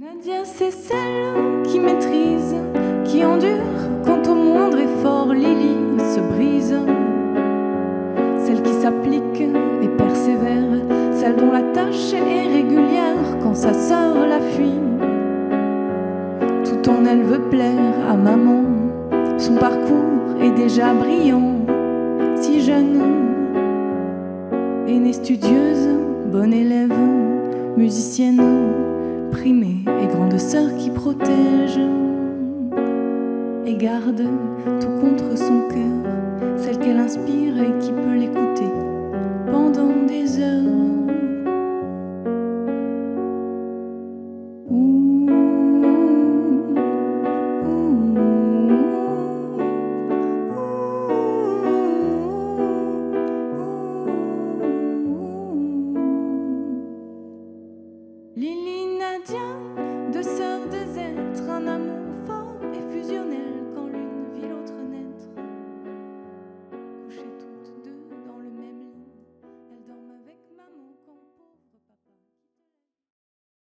Nadia, c'est celle qui maîtrise, qui endure quand au moindre effort Lily se brise. Celle qui s'applique et persévère, celle dont la tâche est régulière quand sa sœur la fuit. Tout en elle veut plaire à maman, son parcours est déjà brillant, si jeune. Aînée studieuse, bonne élève, musicienne, primée grande sœur qui protège et garde tout contre son cœur, celle qu'elle inspire et qui peut l'écouter pendant des heures. Lily Nadia, deux sœurs, deux êtres, un amour